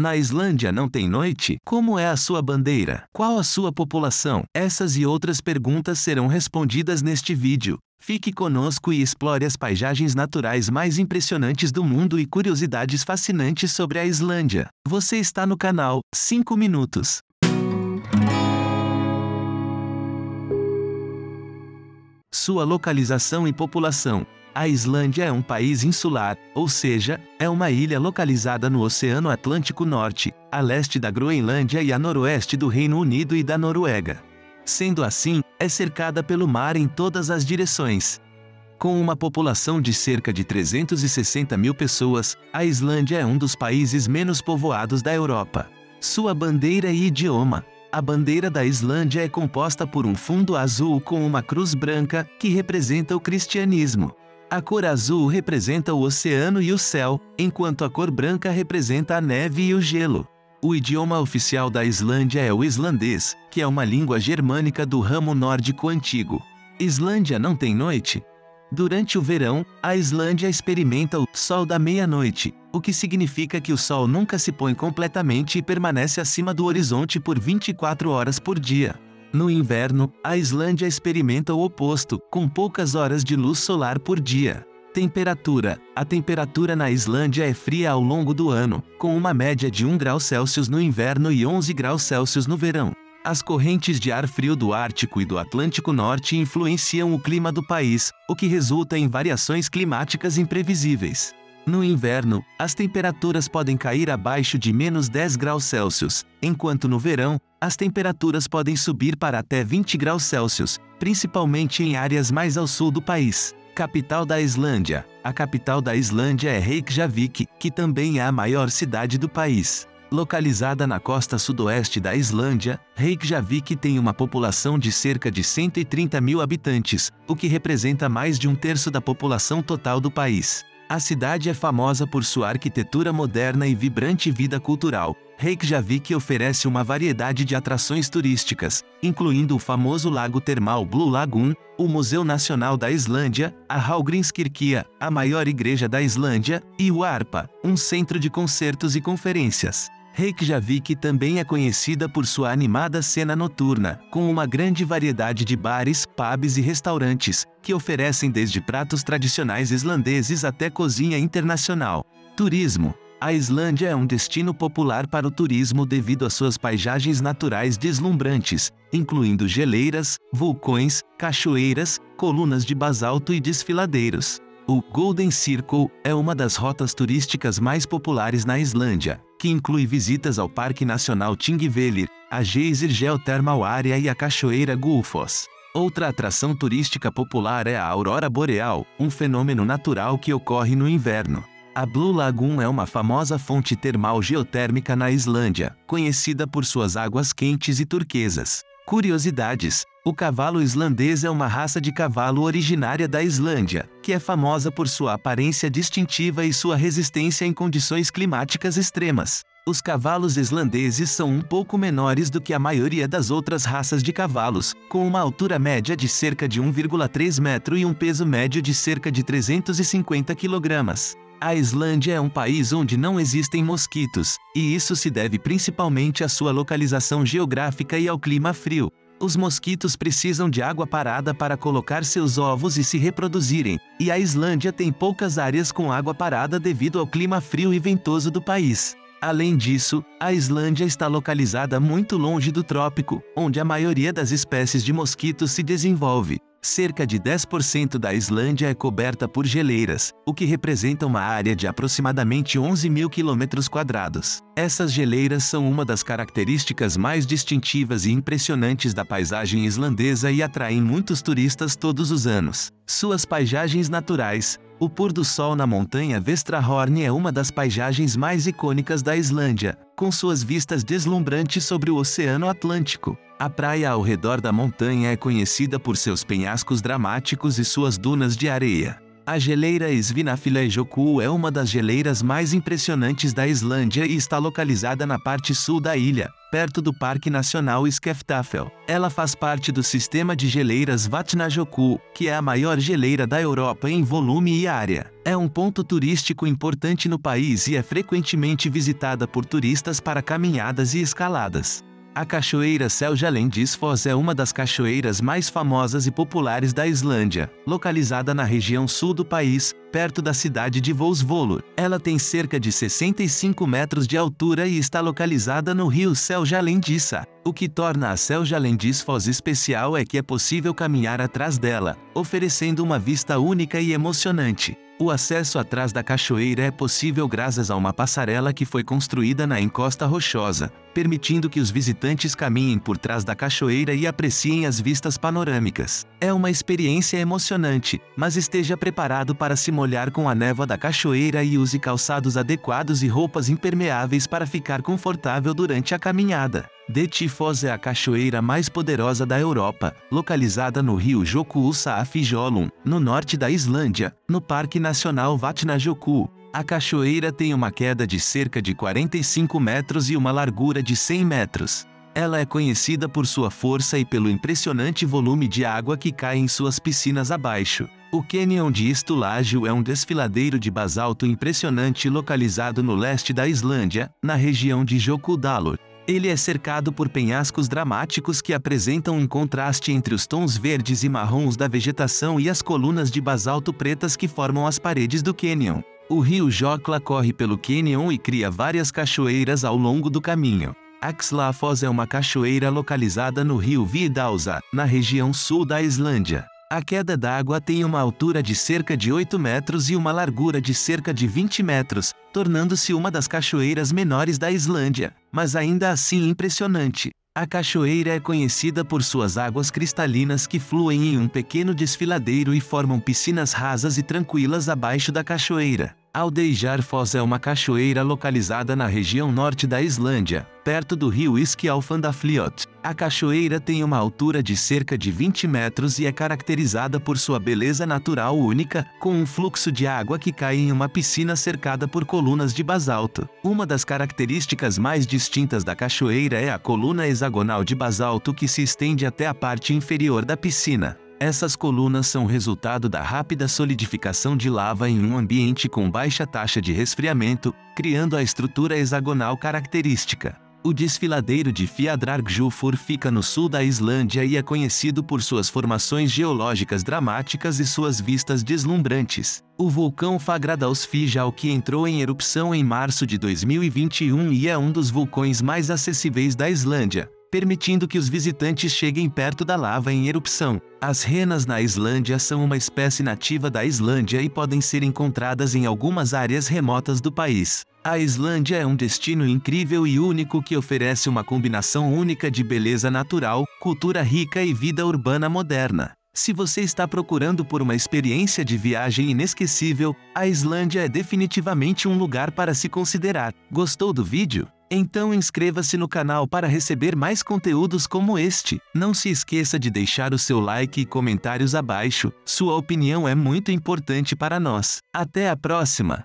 Na Islândia não tem noite? Como é a sua bandeira? Qual a sua população? Essas e outras perguntas serão respondidas neste vídeo. Fique conosco e explore as paisagens naturais mais impressionantes do mundo e curiosidades fascinantes sobre a Islândia. Você está no canal 5 Minutos. Sua localização e população. A Islândia é um país insular, ou seja, é uma ilha localizada no Oceano Atlântico Norte, a leste da Groenlândia e a noroeste do Reino Unido e da Noruega. Sendo assim, é cercada pelo mar em todas as direções. Com uma população de cerca de 360 mil pessoas, a Islândia é um dos países menos povoados da Europa. Sua bandeira e idioma. A bandeira da Islândia é composta por um fundo azul com uma cruz branca, que representa o cristianismo. A cor azul representa o oceano e o céu, enquanto a cor branca representa a neve e o gelo. O idioma oficial da Islândia é o islandês, que é uma língua germânica do ramo nórdico antigo. Islândia não tem noite? Durante o verão, a Islândia experimenta o sol da meia-noite, o que significa que o sol nunca se põe completamente e permanece acima do horizonte por 24 horas por dia. No inverno, a Islândia experimenta o oposto, com poucas horas de luz solar por dia. Temperatura: A temperatura na Islândia é fria ao longo do ano, com uma média de 1 grau Celsius no inverno e 11 graus Celsius no verão. As correntes de ar frio do Ártico e do Atlântico Norte influenciam o clima do país, o que resulta em variações climáticas imprevisíveis. No inverno, as temperaturas podem cair abaixo de menos 10 graus Celsius, enquanto no verão, as temperaturas podem subir para até 20 graus Celsius, principalmente em áreas mais ao sul do país. Capital da Islândia. A capital da Islândia é Reykjavik, que também é a maior cidade do país. Localizada na costa sudoeste da Islândia, Reykjavik tem uma população de cerca de 130 mil habitantes, o que representa mais de um terço da população total do país. A cidade é famosa por sua arquitetura moderna e vibrante vida cultural. Reykjavik oferece uma variedade de atrações turísticas, incluindo o famoso lago termal Blue Lagoon, o Museu Nacional da Islândia, a Hallgrímskirkja, a maior igreja da Islândia, e o ARPA, um centro de concertos e conferências. Reykjavik também é conhecida por sua animada cena noturna, com uma grande variedade de bares, pubs e restaurantes, que oferecem desde pratos tradicionais islandeses até cozinha internacional. Turismo. A Islândia é um destino popular para o turismo devido às suas paisagens naturais deslumbrantes, incluindo geleiras, vulcões, cachoeiras, colunas de basalto e desfiladeiros. O Golden Circle é uma das rotas turísticas mais populares na Islândia, que inclui visitas ao Parque Nacional Thingvellir, a Geysir Geothermal Area e a Cachoeira Gullfoss. Outra atração turística popular é a aurora boreal, um fenômeno natural que ocorre no inverno. A Blue Lagoon é uma famosa fonte termal geotérmica na Islândia, conhecida por suas águas quentes e turquesas. Curiosidades: o cavalo islandês é uma raça de cavalo originária da Islândia, que é famosa por sua aparência distintiva e sua resistência em condições climáticas extremas. Os cavalos islandeses são um pouco menores do que a maioria das outras raças de cavalos, com uma altura média de cerca de 1,3 metro e um peso médio de cerca de 350 quilogramas. A Islândia é um país onde não existem mosquitos, e isso se deve principalmente à sua localização geográfica e ao clima frio. Os mosquitos precisam de água parada para colocar seus ovos e se reproduzirem, e a Islândia tem poucas áreas com água parada devido ao clima frio e ventoso do país. Além disso, a Islândia está localizada muito longe do trópico, onde a maioria das espécies de mosquitos se desenvolve. Cerca de 10% da Islândia é coberta por geleiras, o que representa uma área de aproximadamente 11 mil quilômetros quadrados. Essas geleiras são uma das características mais distintivas e impressionantes da paisagem islandesa e atraem muitos turistas todos os anos. Suas paisagens naturais, o pôr do sol na montanha Vestrahorn é uma das paisagens mais icônicas da Islândia, com suas vistas deslumbrantes sobre o Oceano Atlântico. A praia ao redor da montanha é conhecida por seus penhascos dramáticos e suas dunas de areia. A geleira Svinafilaijoku é uma das geleiras mais impressionantes da Islândia e está localizada na parte sul da ilha, perto do Parque Nacional Skeftafell. Ela faz parte do sistema de geleiras Vatnajökull, que é a maior geleira da Europa em volume e área. É um ponto turístico importante no país e é frequentemente visitada por turistas para caminhadas e escaladas. A cachoeira Seljalendisfoss é uma das cachoeiras mais famosas e populares da Islândia, localizada na região sul do país, perto da cidade de Vossvolur. Ela tem cerca de 65 metros de altura e está localizada no rio Seljalendissa. O que torna a Seljalendisfoss especial é que é possível caminhar atrás dela, oferecendo uma vista única e emocionante. O acesso atrás da cachoeira é possível graças a uma passarela que foi construída na encosta rochosa, permitindo que os visitantes caminhem por trás da cachoeira e apreciem as vistas panorâmicas. É uma experiência emocionante, mas esteja preparado para se molhar com a névoa da cachoeira e use calçados adequados e roupas impermeáveis para ficar confortável durante a caminhada. Dettifoss é a cachoeira mais poderosa da Europa, localizada no rio Jökulsá-Fjöllum, no norte da Islândia, no Parque Nacional Vatnajökull. A cachoeira tem uma queda de cerca de 45 metros e uma largura de 100 metros. Ela é conhecida por sua força e pelo impressionante volume de água que cai em suas piscinas abaixo. O Canyon de Estulágio é um desfiladeiro de basalto impressionante localizado no leste da Islândia, na região de Jökuldalur. Ele é cercado por penhascos dramáticos que apresentam um contraste entre os tons verdes e marrons da vegetação e as colunas de basalto pretas que formam as paredes do cânion. O rio Jokla corre pelo cânion e cria várias cachoeiras ao longo do caminho. Axlafoss é uma cachoeira localizada no rio Vidalsa, na região sul da Islândia. A queda d'água tem uma altura de cerca de 8 metros e uma largura de cerca de 20 metros, tornando-se uma das cachoeiras menores da Islândia, mas ainda assim impressionante. A cachoeira é conhecida por suas águas cristalinas que fluem em um pequeno desfiladeiro e formam piscinas rasas e tranquilas abaixo da cachoeira. Aldeijarfoss é uma cachoeira localizada na região norte da Islândia, perto do rio Skjalfandafljót. A cachoeira tem uma altura de cerca de 20 metros e é caracterizada por sua beleza natural única, com um fluxo de água que cai em uma piscina cercada por colunas de basalto. Uma das características mais distintas da cachoeira é a coluna hexagonal de basalto que se estende até a parte inferior da piscina. Essas colunas são resultado da rápida solidificação de lava em um ambiente com baixa taxa de resfriamento, criando a estrutura hexagonal característica. O desfiladeiro de Fjadrargjufur fica no sul da Islândia e é conhecido por suas formações geológicas dramáticas e suas vistas deslumbrantes. O vulcão Fagradalsfjall que entrou em erupção em março de 2021 e é um dos vulcões mais acessíveis da Islândia, permitindo que os visitantes cheguem perto da lava em erupção. As renas na Islândia são uma espécie nativa da Islândia e podem ser encontradas em algumas áreas remotas do país. A Islândia é um destino incrível e único que oferece uma combinação única de beleza natural, cultura rica e vida urbana moderna. Se você está procurando por uma experiência de viagem inesquecível, a Islândia é definitivamente um lugar para se considerar. Gostou do vídeo? Então inscreva-se no canal para receber mais conteúdos como este. Não se esqueça de deixar o seu like e comentários abaixo, sua opinião é muito importante para nós. Até a próxima!